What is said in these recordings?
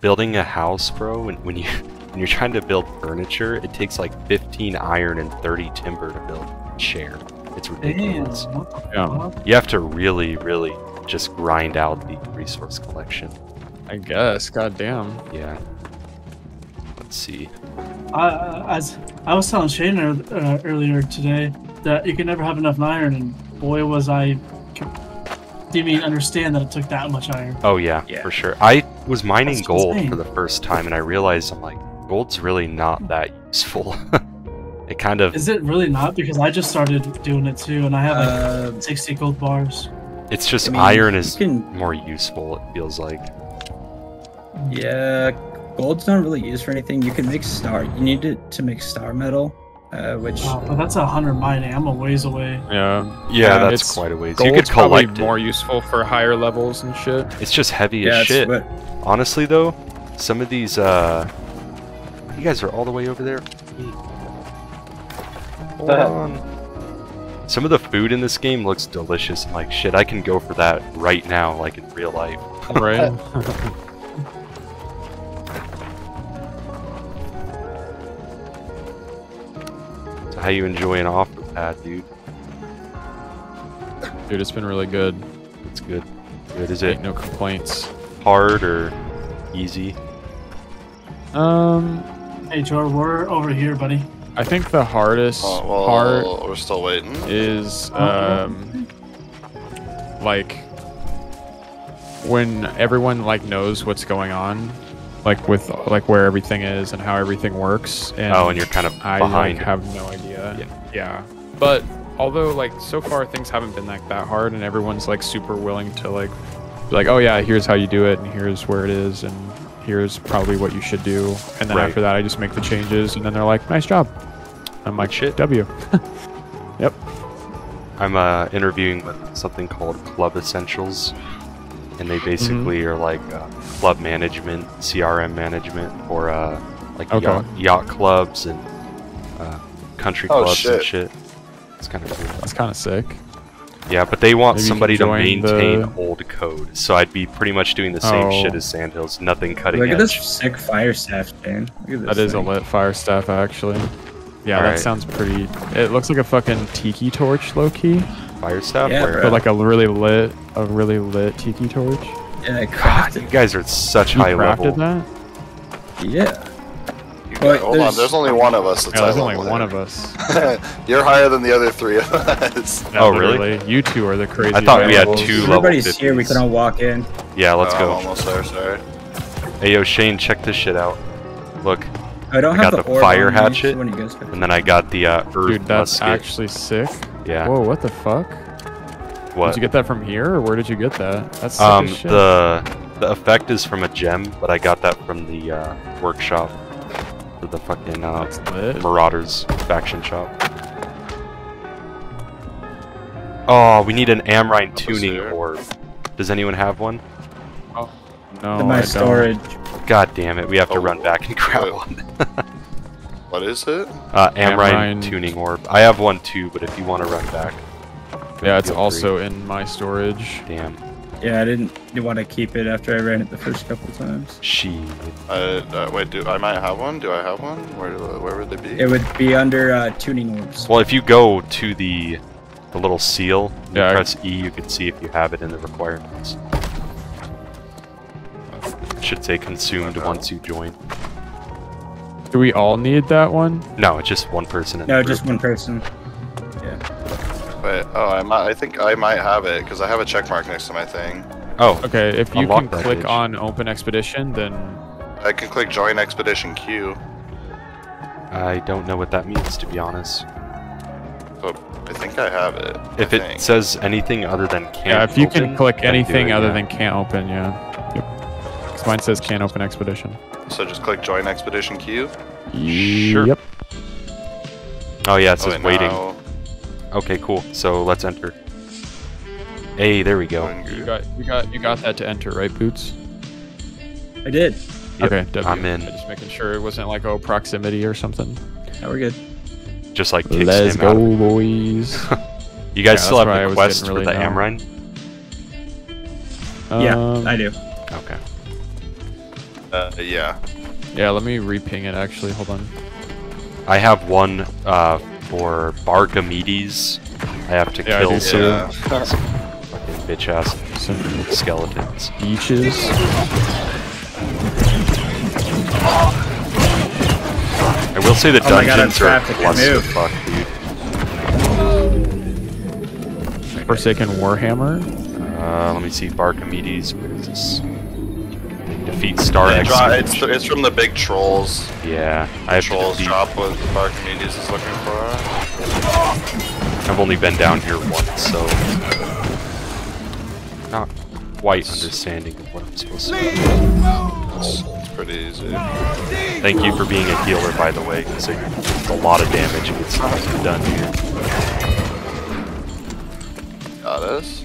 building a house, bro, when, when you when you're trying to build furniture, it takes like 15 iron and 30 timber to build a chair. It's ridiculous. What Yeah. You have to really, really just grind out the resource collection. I guess. God damn. Yeah. Let's see. I, I- as I was telling Shane ear- uh, earlier today that you can never have enough iron, and boy was I didn't even understand that it took that much iron. Oh yeah, Yeah. for sure. I was mining That's gold insane. for the first time, and I realized I'm like, gold's really not that useful. it kind of, Is it really not? Because I just started doing it too, and I have like Uh, 60 gold bars. it's just I mean, iron is can- more useful. It feels like. yeah, gold's not really used for anything. You can make star. You need it to make star metal, uh, which Wow, but that's a hundred mining. I'm a ways away. Yeah. Yeah, Yeah, that's quite a ways. You could Gold's probably collect it. more useful for higher levels and shit. It's just heavy yeah, as shit. what Honestly, though, some of these, uh, you guys are all the way over there. Hold on. Some of the food in this game looks delicious. I'm like, shit, I can go for that right now, like in real life. Right. how you enjoying offer pad, dude? Dude, it's been really good. It's good. Good. Is it no complaints. hard or easy? Um, Hey, Jor, we're over here, buddy. I think the hardest Oh, well, part we're still waiting. is um, like when everyone like knows what's going on, like with like where everything is and how everything works. And oh, and you're kind of I behind. like have no idea. Yeah. Yeah. But although like so far things haven't been like that hard and everyone's like super willing to like be like, oh yeah, here's how you do it and here's where it is and here's probably what you should do. And then Right. after that I just make the changes and then they're like, nice job. I'm like, shit. W. yep. I'm uh, interviewing with something called Club Essentials, and they basically Mm-hmm. are like uh, club management, CRM management for uh, like Okay. yacht, yacht clubs and uh, country Oh, clubs and shit. shit. It's kind of cool. That's kind of sick. Yeah, but they want Maybe somebody to maintain the- old code, so I'd be pretty much doing the same Oh. shit as Sandhills, nothing cutting look edge. at this sick fire staff, Shane. Look at this. That is a lit fire staff actually. Yeah, that Alright. sounds pretty. It looks like a fucking tiki torch, low key, Fire staff? Yeah, but like a really lit, a really lit tiki torch. Yeah, I God, you guys are at such You high crafted level. that? Yeah. You Well, got- hold on, there's- there's only one of us that's Yeah, there's only level one there. of us. You're higher than the other three of us. Yeah, Oh, really? You two are the crazy. I thought we had levels. two level Everybody's here. We can all walk in. Yeah, let's Oh, go. I'm almost there, sorry. Hey, yo, Shane, check this shit out. Look, I don't I have got the, the fire hatchet, when you guys and then I got the uh, earth Dude, that's musket. actually sick. yeah. Whoa, what the fuck? what? Did you get that from here, or where did you get that? That's sick um, as shit. the the effect is from a gem, but I got that from the uh, workshop for the fucking uh, That's. Marauders faction shop. Oh, we need an Amrine tuning there. orb. Does anyone have one? No, in my I don't. storage. God damn it, we have to Oh, run back and grab wait. one. What is it? Uh, Amrine, Amrine- tuning orb. I have one too, but if you want to run back, Yeah, it's Feel free. also in my storage. damn. Yeah, I didn't want to keep it after I ran it the first couple times. She. Uh, uh, wait, do I might have one? Do I have one? Where where would they be? It would be under uh, tuning orbs. Well, if you go to the the little seal, you Yeah, press E, you can see if you have it in the requirements. It should say consumed Okay. once you join. Do we all need that one? No, it's just one person in No, the just one person. Wait, oh, I might. I think I might have it because I have a check mark next to my thing. Oh, Okay, if you can that click bitch. on open expedition, then I can click join expedition queue. I don't know what that means to be honest. So I think I have it. If I it think. says anything other than can't yeah, if you can click anything it, other yeah. than can't open, yeah. Yep. 'Cause mine says can't open expedition. so just click join expedition queue. Sure. Yep. Oh yeah, it Oh, says wait, waiting. now- Okay, cool. So let's enter. Hey, there we go. You got you got you got that to enter, right, Boots? I did. Yep, okay, W. I'm in. Just making sure it wasn't like oh proximity or something. Now we're good. Just like kicks Let's him out. go, boys. You guys Yeah, still that's why I have the quest getting for the numb. Amrine? yeah, Um, I do. Okay. Uh, yeah. Yeah, let me reping it actually. Hold on. I have one uh, for Bargamedes. I have to Yeah, kill do some Yeah. fucking bitch ass Some skeletons. beaches. I will say the Oh my God, dungeons are trapped. I can't clusterfuck, dude. Forsaken Warhammer. Uh, let me see, Bargamedes. Where is this? Defeat Star It dro- it's, Excavation. it's from the big trolls. Yeah, I have Trolls defeat. drop what Archimedes is looking for. I've only been down here once, so not quite understanding of what I'm supposed to do. It's, it's pretty easy. Thank you for being a healer, by the way, because it's a lot of damage gets done here. Got us.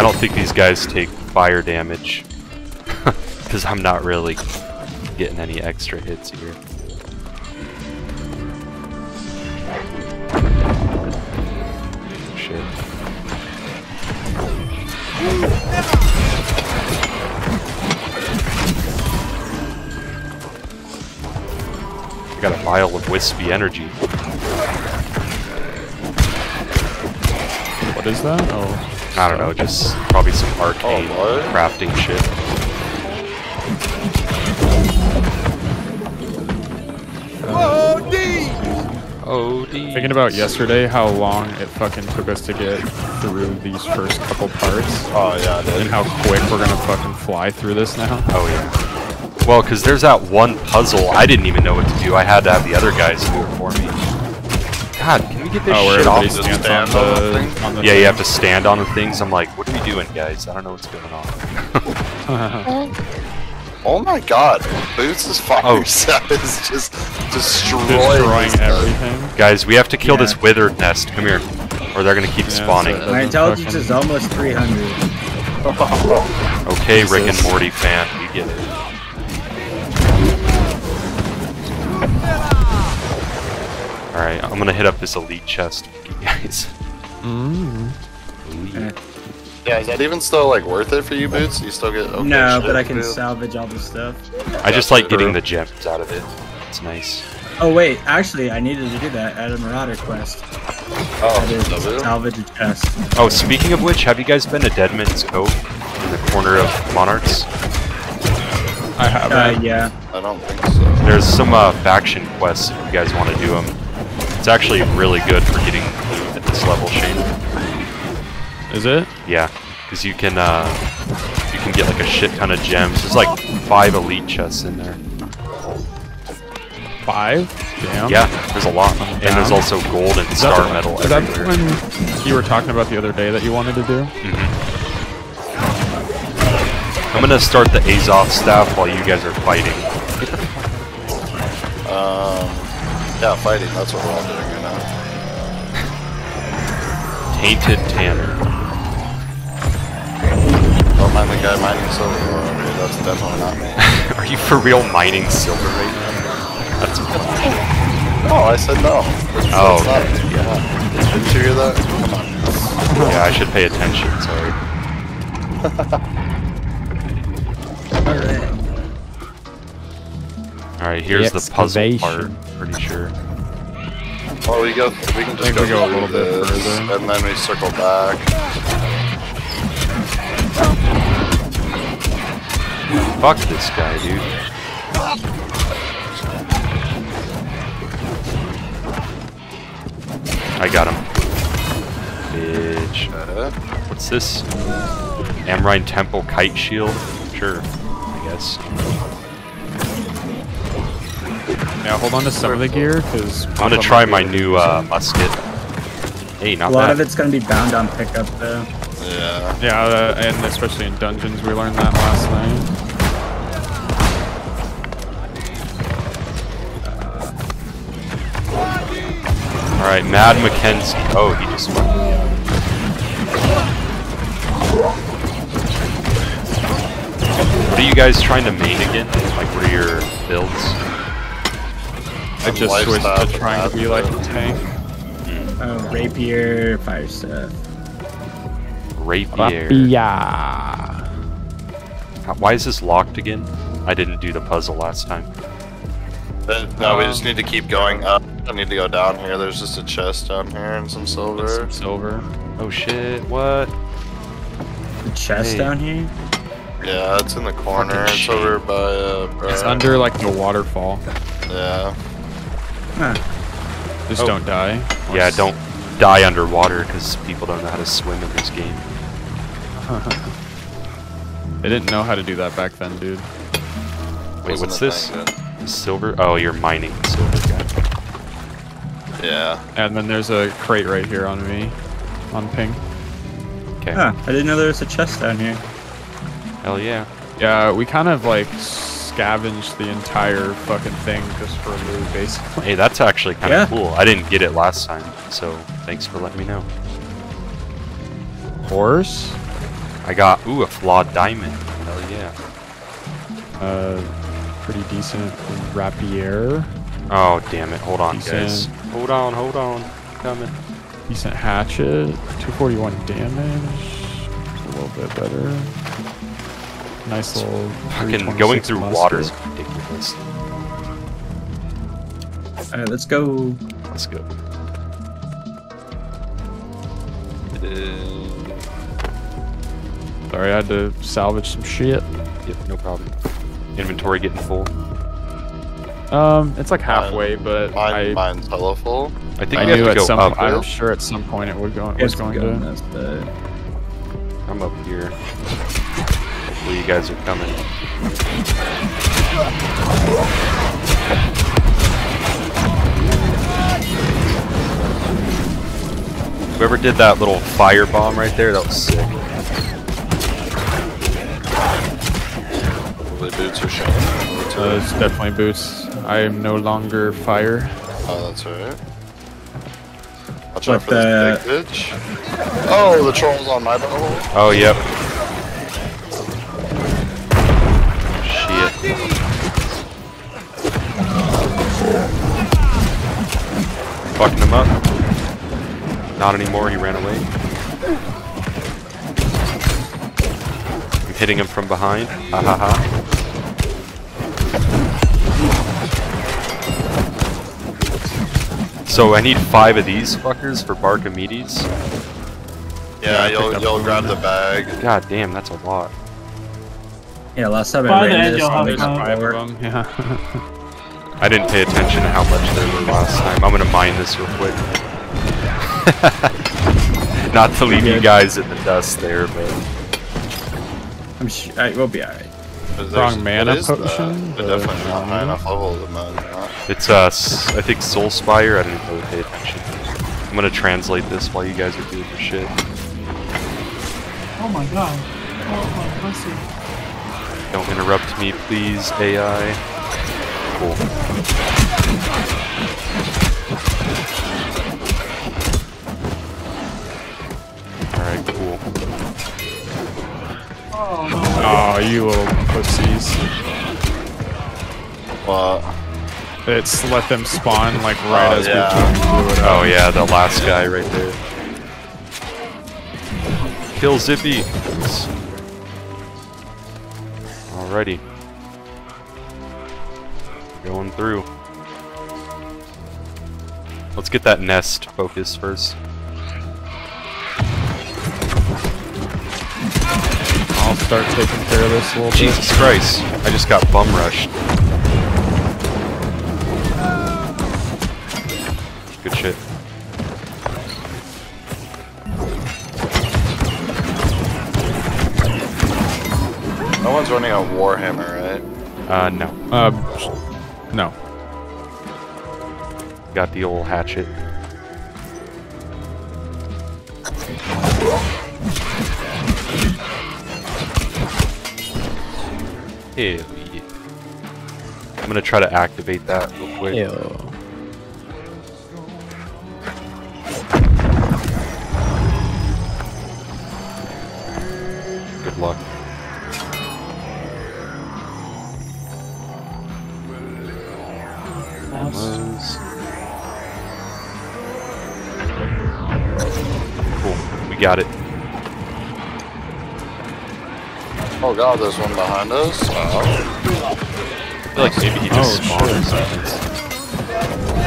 I don't think these guys take fire damage, because I'm not really getting any extra hits here. Shit. I got a vial of wispy energy. What is that? Oh, I don't know, just probably some arcane what? crafting shit. OD. Thinking about yesterday, how long it fucking took us to get through these first couple parts, Oh yeah, and how quick we're gonna fucking fly through this now. Oh yeah. Well, because there's that one puzzle I didn't even know what to do. I had to have the other guys do it for me. God, can we get this Oh, shit off? Just stand on on the the, thing? on the Yeah, you have to stand on the things. I'm like, what are we doing, guys? I don't know what's going on. Oh my god, Boots' fire Oh. set is just destroying, destroying everything. guys, we have to kill Yeah. this withered nest. Come here, or they're gonna keep Yeah, spawning. so- My intelligence fucking- is almost 300. Okay, Rick and Morty fan, we get it. All right, I'm gonna hit up this elite chest, guys. Mm. Elite. Yeah, is that even still like worth it for you, Boots? You still get okay no, but I can do? salvage all the stuff. I just like getting the gems out of it. It's nice. Oh wait, actually, I needed to do that at a Marauder quest. Oh, That is salvage a chest. Oh, speaking of which, have you guys been to Deadman's Cove in the corner of Monarchs? I have Uh, yeah. I don't think so. There's some uh, faction quests if you guys want to do them. It's actually really good for getting at this level, Shane. Is it? Yeah, because you can uh, you can get like a shit ton of gems. There's like five elite chests in there. Five? Damn. Yeah, there's a lot, and there's also gold and Is that star the- metal Is that the everywhere. you were talking about the other day that you wanted to do? I'm gonna start the Azoth staff while you guys are fighting. Um, yeah, fighting. That's what we're all doing right now. Tainted Tanner. Don't mind the guy mining silver. Oh, okay, that's definitely not me. Are you for real mining silver right now? That's funny. No, oh, I said no. That's, Oh, that's okay, not. Yeah. Didn't you hear that? Come on. yeah. I should pay attention. Sorry. Alright. All right, here's the puzzle part. Pretty sure. Well, we go. We can just go, we go a through little bit this, further. and then we circle back. Fuck this guy, dude. I got him. Bitch. Uh, What's this? Amrine Temple Kite Shield? Sure, I guess. Yeah, hold on to some of the gear, because... I'm gonna try my new uh, musket. Hey, not A lot bad. of it's gonna be bound on pickup though. yeah. Yeah, uh, and especially in dungeons, we learned that last night. Alright, Mad Mackenzie. Oh, he just went. What are you guys trying to main again? Like, what are your builds? I just switched to trying to be like a adapter. tank. Oh, rapier, fire stuff. Rapier. Yeah. Why is this locked again? I didn't do the puzzle last time. Uh, No, we just Um, need to keep going up. I need to go down here. There's just a chest down here and some silver. Some silver. Oh shit, what? The chest Hey. down here. Yeah, it's in the corner. Fucking It's shit. over by uh. It's under like the waterfall. Yeah. Huh. Just Oh. don't die. Or Yeah, don't die underwater because people don't know how to swim in this game. They didn't know how to do that back then, dude. Wait, Wasn't what's this? Silver? Oh, you're mining silver. Got it. Yeah. And then there's a crate right here on me, on ping. Okay. Huh, I didn't know there was a chest down here. Hell yeah. Yeah, we kind of like scavenged the entire fucking thing just for a loot, basically. Hey, that's actually kind Yeah. of cool. I didn't get it last time, so thanks for letting me know. Horse, I got ooh a flawed diamond. Hell yeah. uh, pretty decent rapier, Oh damn it! Hold on, Decent. guys. Hold on, hold on. Coming. decent hatchet, 241 damage, a little bit better. Nice little. Fucking going through musket. water is ridiculous. Alright, let's go. Let's go. Sorry, I had to salvage some shit. Yep, no problem. Inventory getting full. Um, it's like halfway, but Mine, I mine's hella full. I think I knew at some. Up, I'm sure at some point it would go. Yes, Was going go on to. this, but I'm up here. Hopefully you guys are coming. Whoever did that little fire bomb right there, that was sick. The boots are showing. Uh, it's definitely boots. I am no longer fire. Oh, that's alright. Watch But out for this big bitch. Oh, the troll's on my bubble. Oh, yep. Fucking him up. Not anymore, he ran away. I'm hitting him from behind. Ha ha ha. So I need five of these fuckers for Barkamedes. Yeah, Yeah, you'll picked you'll grab the bag. God damn, that's a lot. yeah, last time By I the ran end, this, you'll have five. Five of them. Yeah. I didn't pay attention to how much there were last time. I'm gonna mine this real quick. Not to leave you guys in the dust there, but I'm sh- I, we'll be alright. There's- Strong mana what is that? potion, They're the definitely not high enough level to mine that. it's uh, s- I think Soul Spire. I didn't really pay attention. I'm gonna translate this while you guys are doing your shit. Oh my god. Oh my pussy. Don't interrupt me, please, AI. Cool. Alright, cool. Oh no. Oh, you little pussies! But It's let them spawn like right Oh, as yeah. we blew it up. Oh yeah, the last guy right there. Kill Zippy. Alrighty. Going through. Let's get that nest focus first. I'll start taking care of this little Jesus Christ, I just got bum rushed. Good shit. no one's running a Warhammer, right? Uh, no. Uh, no. Got the old hatchet. Hell yeah. I'm gonna try to activate that real quick. Ew. Mouse. Was- got it. Oh god, there's one behind us. Oh. I feel like maybe he just Oh, spawned or something.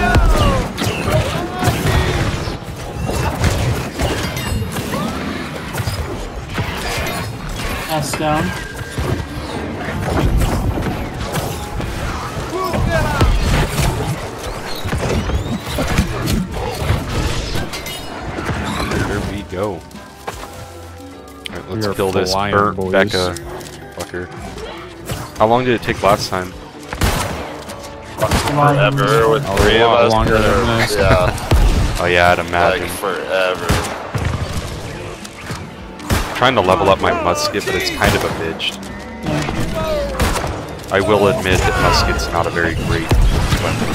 Pass down. Go. Alright, let's kill this flying, burnt boys. Becca fucker. How long did it take last time? Forever with A three of us. longer than this. Yeah, Oh yeah, I'd like imagine. forever. trying to level up my musket, but it's kind of a bitch. I will admit that musket's not a very great weapon.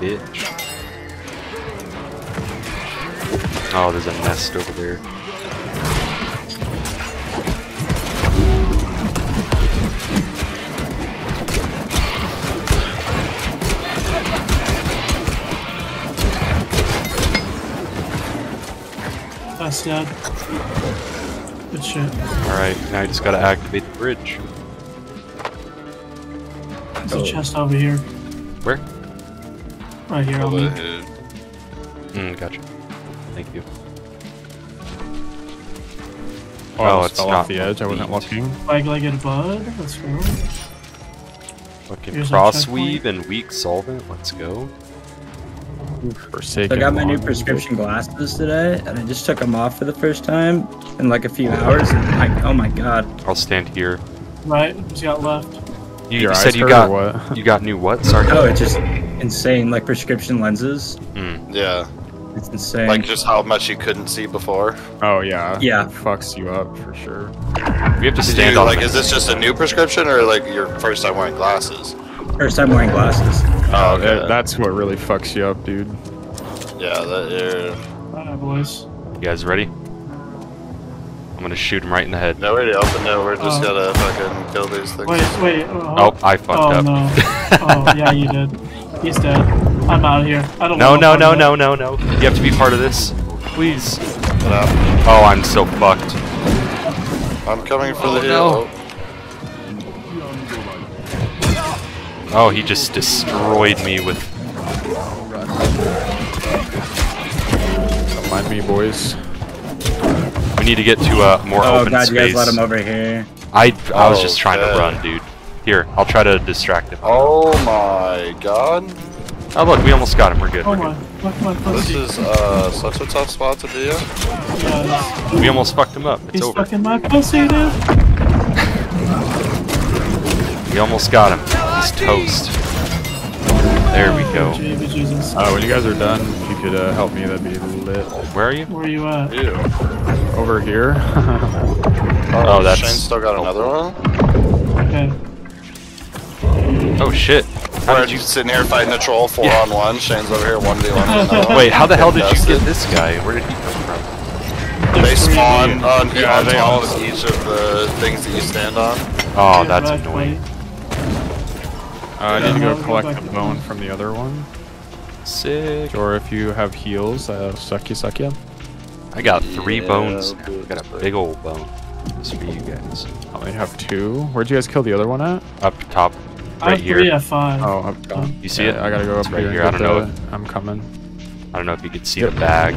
Bitch. Oh, there's a nest over there. Pass down. Good shit. Alright, now I just gotta activate the bridge. There's Oh. a chest over here. Where? Right here on Holy me. dude. Hmm, gotcha. Thank you. Oh, Oh, it's fell not off the edge. I wasn't beat. looking. Five-legged bud. Let's go. Fucking Here's a cross weave and weak solvent. Let's go. Forsaken. So I got my new prescription glasses today, and I just took them off for the first time in like a few hours. And I, oh my god, I'll stand here. Right. Who's got left? You, Your you said you got what? you got new what? Sorry. oh, it's just insane. Like prescription lenses, Hmm. Yeah, it's insane. like just how much you couldn't see before. Oh yeah. Yeah. It fucks you up for sure. We have to Did stand you, on like, is this just a new prescription or like your first time wearing glasses? first time wearing glasses. Oh, That- okay. that's what really fucks you up, dude. yeah, that you're. Alright, boys. You guys ready? I'm gonna shoot him right in the head. No, we open it. We're just Oh. gonna fucking kill these things. Wait, wait. Oh, Oh, I fucked oh up. no. oh, yeah, you did. He's dead. I'm out of here. I don't No, no, no, no, no, no. You have to be part of this. Please. Get out. Oh, I'm so fucked. I'm coming for Oh, the no. heal. Oh, he just destroyed me with. Don't mind me, boys. We need to get to a more Oh open god, you guys let him over here. I I was Oh, just trying to run, dude. Here, I'll try to distract him. Oh my god. Oh look, we almost got him. We're good. Oh We're my, good. fuck my This pussy. is uh such a tough spot to be in. Yeah, We almost fucked him up. It's he's over. fucking my pussy, dude. We almost got him. He's toast. There we go. Gee, Jesus. Uh, when you guys are done, if you could uh, help me, that'd be lit. Where are you? Where you at? Ew. Over here. Oh, that's- Shane still got another one? Okay. Oh shit. How We're did you? sitting here fighting a troll four Yeah. on one. Shane's over here one v one. Wait, how the hell did you get this guy? Where did he come from? They spawn on, Yeah, on they top all- of each of the things that you stand on. Oh, that's annoying. Uh, I need to go go collect back the bone from the other one. Sick. Or if you have heals, uh, suck you, suck you. I got three Yeah, bones. I'll do now. it got a big old bone. Just for you guys. I only have two. Where'd you guys kill the other one at? Up top, I right have three here. at five. Oh, I've gone. You see Yeah, it? I gotta go It's up right here. here. and I get don't know. the- I'm coming. I don't know if you could see the bag.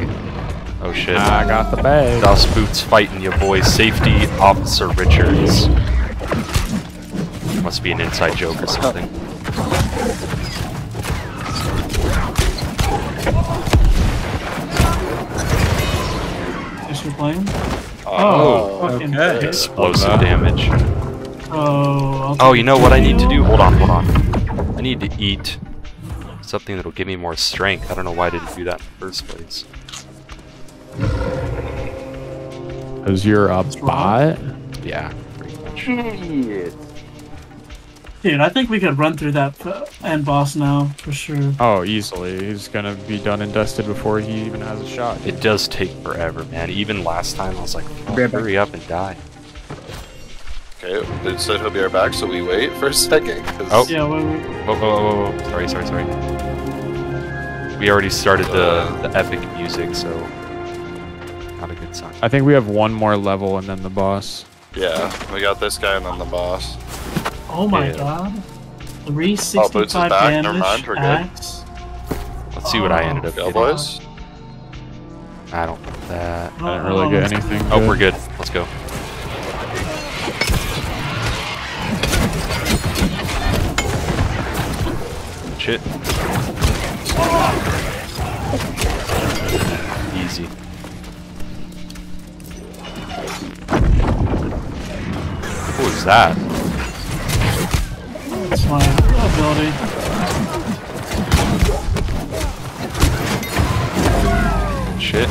Oh shit. I got the bag. Das Boots fighting you boys. Safety Officer Richards. Must be an inside joke or something. Is your plane? Uh, oh. oh, fucking okay. Explosive damage. Oh, Oh, you know what I need to do? Hold on, hold on. I need to eat something that'll give me more strength. I don't know why I didn't do that in the first place. Cause you're a What's wrong? bot. Yeah, pretty much. Dude, I think we could run through that uh, end boss now for sure. Oh, easily. He's gonna be done and dusted before he even has a shot. It does take forever, man. Even last time, I was like, "Fuck, Be right back. hurry up and die. Okay, dude said he'll be right back, so we wait for a second. 'cause- Oh. Yeah, wait, wait. Whoa, whoa, whoa, whoa. Sorry, sorry, sorry. We already started the, uh. the epic music, so not a good sign. I think we have one more level and then the boss. Yeah, we got this guy and then the boss. Oh my Yeah. god. Oh, Boots is 365 back, never damage. mind, we're good. Let's see what I ended up Go, getting. boys. I don't know that. I didn't really oh, get anything. Oh, we're good. Let's go. Shit. Easy. What was that? That's my ability. Shit.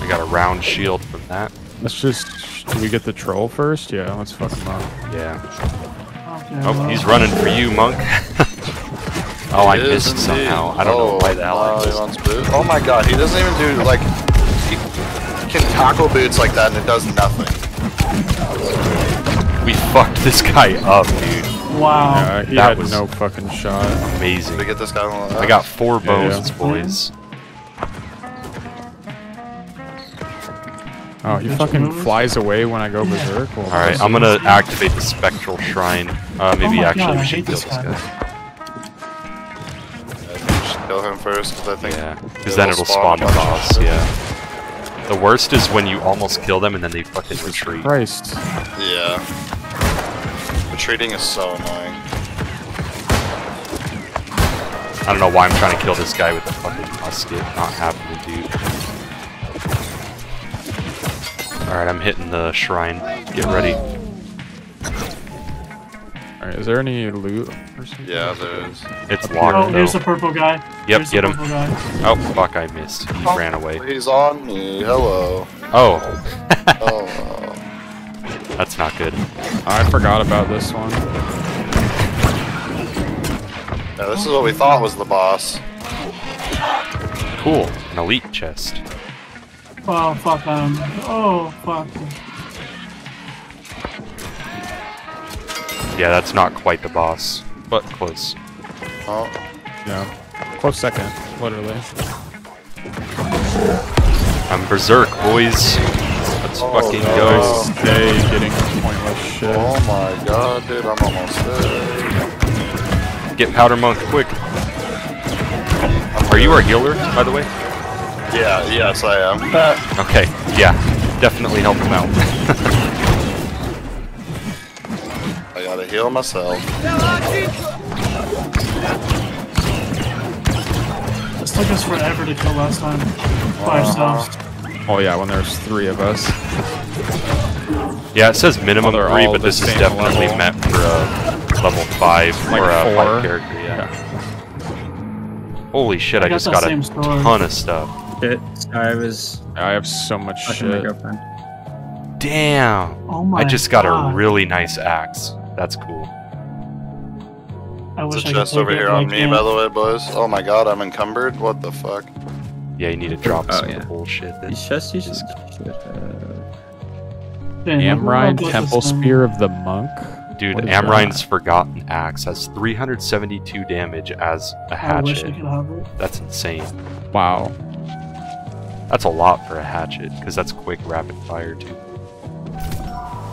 I got a round shield from that. Let's just. Do we get the troll first? Yeah, let's fuck him up. Yeah. Okay, Oh, well, he's running for you, monk. oh, I missed indeed. somehow. I don't know Oh, why the hell I no, he missed. wants boot. Oh my god, he doesn't even do, like, he can tackle boots like that and it does nothing. We fucked this guy up, dude. Wow. Yeah, he that had was- no fucking shot. Did we Amazing. get this guy on the left? I got four Yeah, yeah. bones, boys. Oh, he fucking flies away when I go berserk. Well, Alright, I'm gonna activate the spectral shrine. Uh, maybe my actually God, we should kill this this guy. guy. First, because I think... Yeah, because then it'll spawn the boss, yeah. The worst is when you almost kill them and then they fucking retreat. Christ. Yeah. Retreating is so annoying. I don't know why I'm trying to kill this guy with the fucking musket, not having to do. Alright, I'm hitting the shrine. Get ready. Alright, is there any loot or something? Yeah, there is. It's Up locked Oh, though. here's the purple guy. Yep, Here's get him. Oh, fuck, I missed. He ran away. He's on me. Hello. Oh, Oh. that's not good. I forgot about this one. Yeah, this is what we thought was the boss. Cool. An elite chest. Oh, fuck, um, oh, fuck. Yeah, that's not quite the boss, but close. Oh. Yeah. Close second, literally. I'm berserk, boys. Let's Oh, fucking no. go. Stay getting pointless shit. Oh my god, dude, I'm almost there. Get powder monk quick. Are you our healer, by the way? Yeah, yes, I am. Okay, yeah. Definitely help him out. I gotta heal myself. This took us forever to kill last time. By ourselves. Oh yeah, when there's three of us. yeah, it says minimum Well, they're three, but this is definitely level. meant for a level five Like or a four. five character. Yeah. Holy shit! I, I got just got a same sword. ton of stuff. Shit. I was I have so much fucking my shit. Damn! Oh my I just got God. a really nice axe. That's cool. I There's wish a I chest take over here on me, can't. by the way, boys. Oh my god, I'm encumbered? What the fuck? Yeah, you need to drop Oh, some of yeah. the bullshit. That These chests you. Just- uh, Amrine Temple Spear of the Monk. Dude, What is Amrine's Forgotten Axe has 372 damage as a I wish I hatchet. could have it. That's insane. Wow. That's a lot for a hatchet, because that's quick rapid fire too.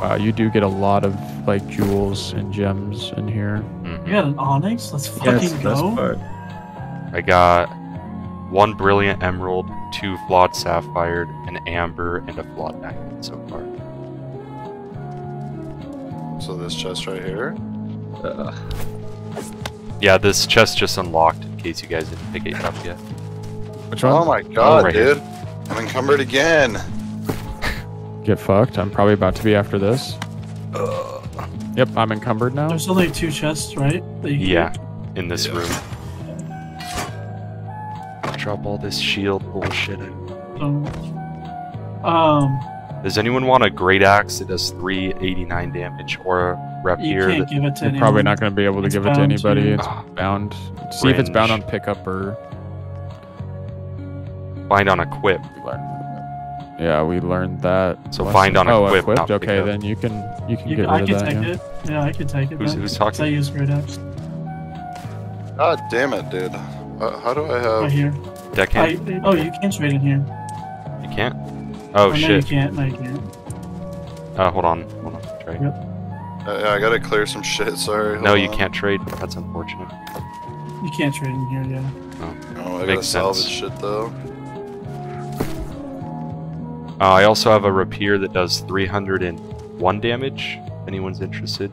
Wow, you do get a lot of like jewels and gems in here. You got an onyx? Let's yeah, that's fucking the best go. part. I got one brilliant emerald, two flawed sapphire, an amber, and a flawed diamond so far. So this chest right here. Uh, Yeah, this chest just unlocked in case you guys didn't pick it up yet. Which one? Oh my god, right here. dude. I'm encumbered again. Get fucked. I'm probably about to be after this. Yep, I'm encumbered now. There's only two chests, right? that you Yeah, in this Yeah. room. Drop all this shield bullshit. So, um, Does anyone want a great axe that does 389 damage or a You rapier can't give it to You're anyone. probably not going to be able to It's give it to anybody. to- It's Ah, bound. See if it's bound on pickup or. bind on equip? Yeah, we learned that. So lesson. bind on oh, equip, equipped. not Okay, pickup. then you can you can You get can, I rid can of that. take yeah. it. Yeah, I can take it. Who's- then. who's talking? 'Cause I use great axe God damn it, dude. Uh, how do I right have? here. Deckhand? I, oh, you can't trade in here. You can't? Oh, no, shit. you can't. No, you can't. Uh, hold on. Hold on. Trey. Yep. Uh, yeah, I gotta clear some shit. Sorry. No, you on. can't trade. That's unfortunate. You can't trade in here. Yeah. No, I gotta Makes salvage shit though. Uh, I also have a rapier that does 301 damage. If anyone's interested.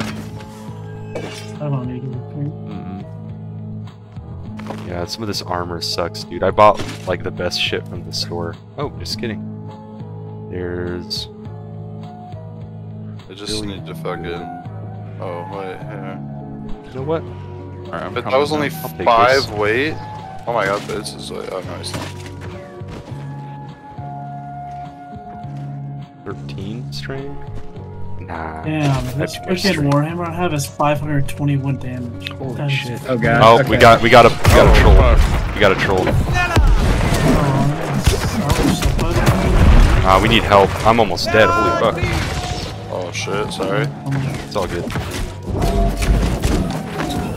I don't need to recruit. Mm-mm. Yeah, some of this armor sucks, dude. I bought like the best shit from the store. Oh, just kidding. There's I just need to fucking. Oh wait, here. you know what? All right, I'm But that coming was only now. I'll take five this. weight. Oh my god, this is like. Oh no, it's not. 13 strength? Nah. Damn, this That'd be freaking. Warhammer I have is 521 damage. Holy That is- shit. Oh god. Oh, okay. we got we got a we got a Oh, troll. We got a troll. Oh, that's so fucking- Uh, we need help. I'm almost dead. Holy fuck. Oh shit, sorry. It's all good.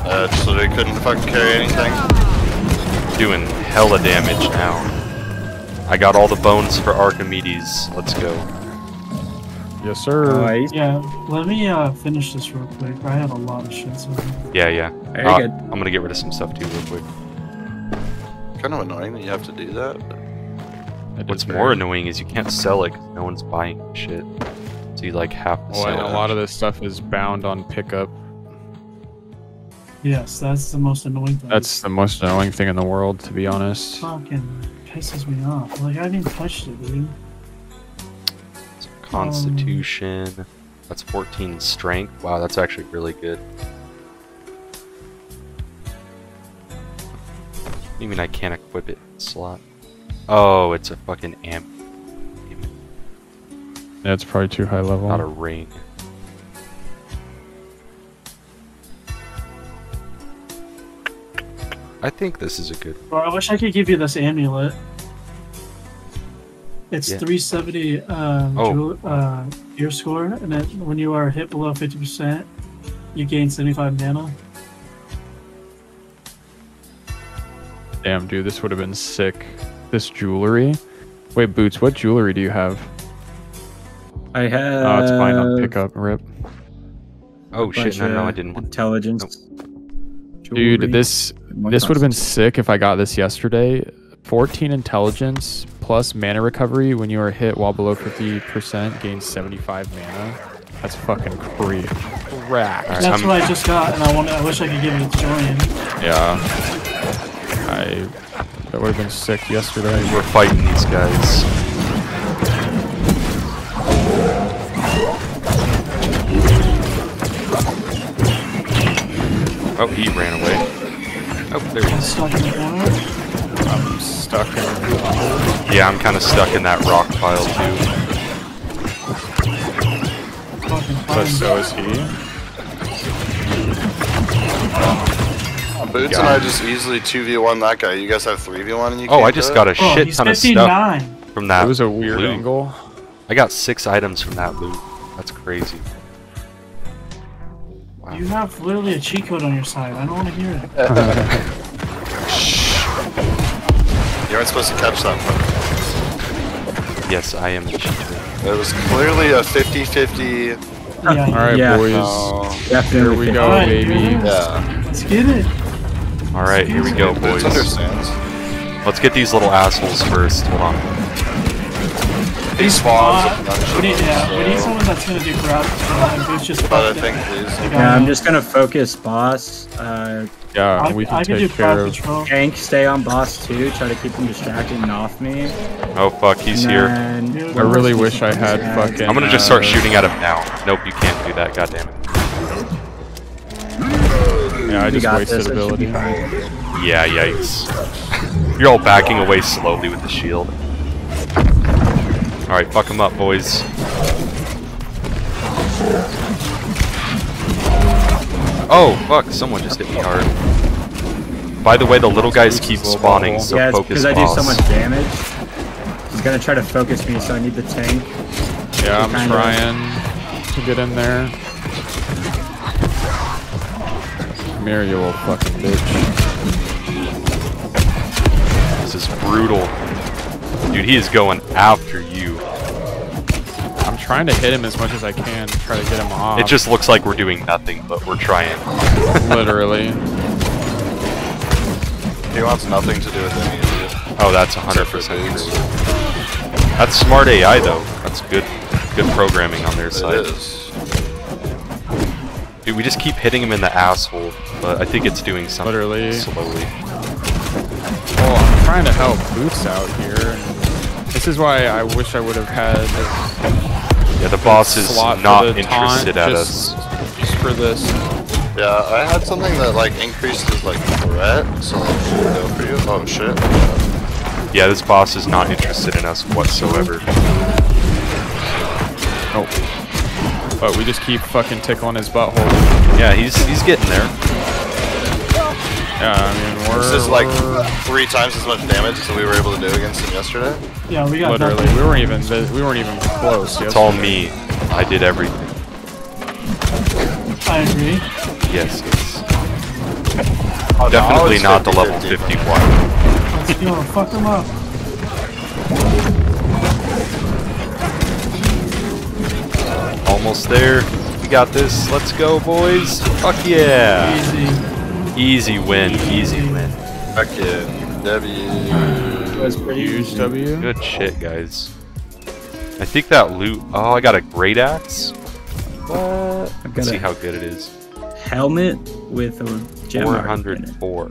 Uh, so they couldn't fucking carry anything. Doing hella damage now. I got all the bones for Archimedes. Let's go. Yes, sir. Nice. Yeah, let me uh, finish this real quick. I have a lot of shit. So Yeah, yeah. Very Uh, good. I'm gonna get rid of some stuff too real quick. Kind of annoying that you have to do that. but- What's very- more annoying is you can't sell it because no one's buying shit. So you like have to Well, sell and it. a lot of this stuff is bound on pickup. yes, that's the most annoying thing. That's the most annoying thing in the world, to be honest. fucking pisses me off. Like I haven't even touched it, dude. Constitution. That's 14 strength. Wow, that's actually really good. You mean I can't equip it in slot? Oh, it's a fucking amp, That's probably too high level. not a ring. I think this is a good. Bro, I wish I could give you this amulet. It's Yeah. 370 uh, Oh. jewel- uh, gear score, and then when you are hit below 50%, you gain 75 mana. Damn, dude, this would have been sick. This jewelry. Wait, Boots, what jewelry do you have? I have. Oh, it's fine on pickup. Rip. Oh shit! No, no, I didn't. Want... Intelligence. Dude, jewelry, this this would have been sick if I got this yesterday. 14 intelligence plus mana recovery when you are hit while below 50% gains 75 mana. That's fucking crazy. Crack. Alright, That's I'm- what I just got, and I want. I wish I could give it to Julian. Yeah. I that would have been sick yesterday. We're fighting these guys. Oh, he ran away. Oh, there he is. I'm stuck in Yeah, I'm kind of stuck in that rock pile too. But so is he. Oh, Boots God. and I just easily 2v1 that guy. You guys have 3v1 and you Oh, can't I do just it? got a Bro, shit he's ton of stuff from that. It was a weird loot. angle. I got six items from that loot. That's crazy. Wow. You have literally a cheat code on your side. I don't want to hear it. supposed to catch that one. Yes, I am a cheater. It was clearly a 50-50. Yeah, All right, Yeah. boys. Oh, Definitely. Here we go, Alright, baby. dude. yeah. Let's get it. All right, here we go, boys. Let's get these little assholes first. Hold on. These spawns Uh, a bunch of we need, them, yeah, we need so- someone that's gonna do crowd control and just But I fucked think please. Yeah, I'm just gonna focus boss. Uh, Yeah, I, we can I can do care crowd of. control. tank, stay on boss too. Try to keep him distracted and off me. Oh fuck, he's and here. Dude, I really wish I had Yeah. fucking. I'm gonna just start uh, shooting at him now. Nope, you can't do that. God damn it. Yeah, I just wasted this, it should be ability. Yeah, yikes. You're all backing away slowly with the shield. Alright, fuck him up, boys. Oh, fuck, someone just hit me hard. By the way, the little guys keep spawning, so yeah, focus because I do so much damage. He's gonna try to focus me, so I need the tank. Yeah, I'm Kinda. trying to get in there. Come here, you little fucking bitch. This is brutal. Dude, he is going after you. I'm trying to hit him as much as I can to try to get him off. It just looks like we're doing nothing, but we're trying. literally. He wants nothing to do with any of you. Oh, that's Except 100% true. That's smart AI, though. That's good good programming on their side. is. Dude, we just keep hitting him in the asshole, but I think it's doing something Literally. slowly. Well, I'm trying to help Boots out here. This is why I wish I would have had Yeah, the boss is not interested taunt at just, us. just for this. Yeah, I had something that like increases like threat, so like it go for you. Oh shit. Yeah, this boss is not interested in us whatsoever. Oh. But we just keep fucking tickling his butthole. Yeah, he's he's getting there. Yeah, I mean, we're... This is like three times as much damage as we were able to do against him yesterday. Yeah, we got Literally, nothing. we weren't even vi- we weren't even close. It's all me. I did everything. I agree. Yes, yes. Oh, Definitely now not it's the level 50-50. 51. Let's go. Fuck them up. Almost there. We got this. Let's go, boys. Fuck yeah. Easy. Easy win. Easy win. Heck yeah. W. was pretty Huge. W. Good shit, guys. I think that loot. Oh, I got a great axe. What? Let's see how good it is. helmet with a gem mark in it. 404.